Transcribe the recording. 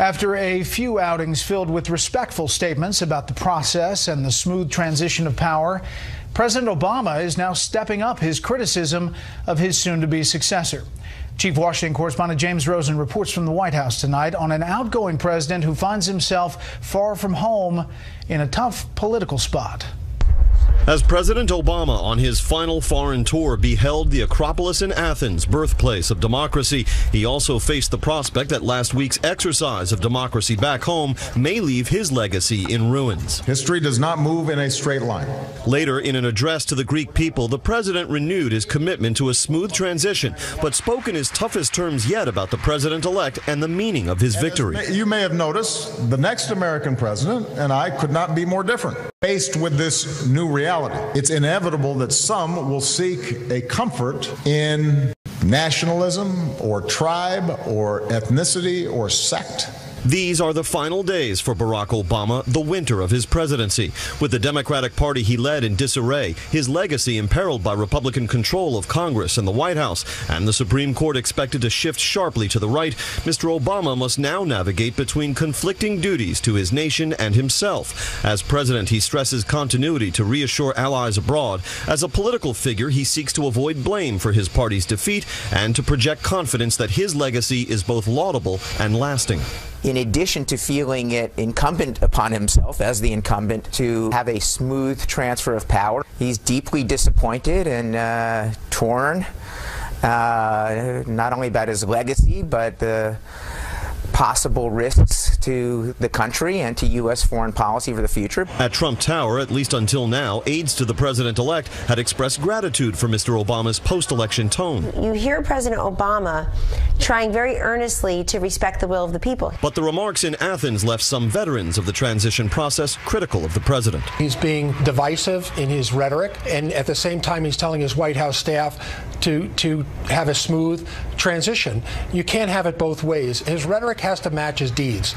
After a few outings filled with respectful statements about the process and the smooth transition of power, President Obama is now stepping up his criticism of his soon to be successor. Chief Washington correspondent James Rosen reports from the White House tonight on an outgoing president who finds himself far from home in a tough political spot. As President Obama on his final foreign tour beheld the Acropolis in Athens, birthplace of democracy, he also faced the prospect that last week's exercise of democracy back home may leave his legacy in ruins. History does not move in a straight line. Later, in an address to the Greek people, the president renewed his commitment to a smooth transition, but spoke in his toughest terms yet about the president elect and the meaning of his victory. You may have noticed the next American president and I could not be more different. Faced with this new reality, it's inevitable that some will seek a comfort in nationalism or tribe or ethnicity or sect. These are the final days for Barack Obama, the winter of his presidency. With the Democratic Party he led in disarray, his legacy imperiled by Republican control of Congress and the White House, and the Supreme Court expected to shift sharply to the right, Mr. Obama must now navigate between conflicting duties to his nation and himself. As president, he stresses continuity to reassure allies abroad. As a political figure, he seeks to avoid blame for his party's defeat and to project confidence that his legacy is both laudable and lasting in addition to feeling it incumbent upon himself as the incumbent to have a smooth transfer of power, he's deeply disappointed and uh, torn, uh, not only about his legacy, but the possible risks to the country and to U.S. foreign policy for the future. At Trump Tower, at least until now, aides to the president elect had expressed gratitude for Mr. Obama's post election tone. You hear President Obama trying very earnestly to respect the will of the people. But the remarks in Athens left some veterans of the transition process critical of the president. He's being divisive in his rhetoric, and at the same time, he's telling his White House staff to, to have a smooth transition. You can't have it both ways. His rhetoric has to match his deeds.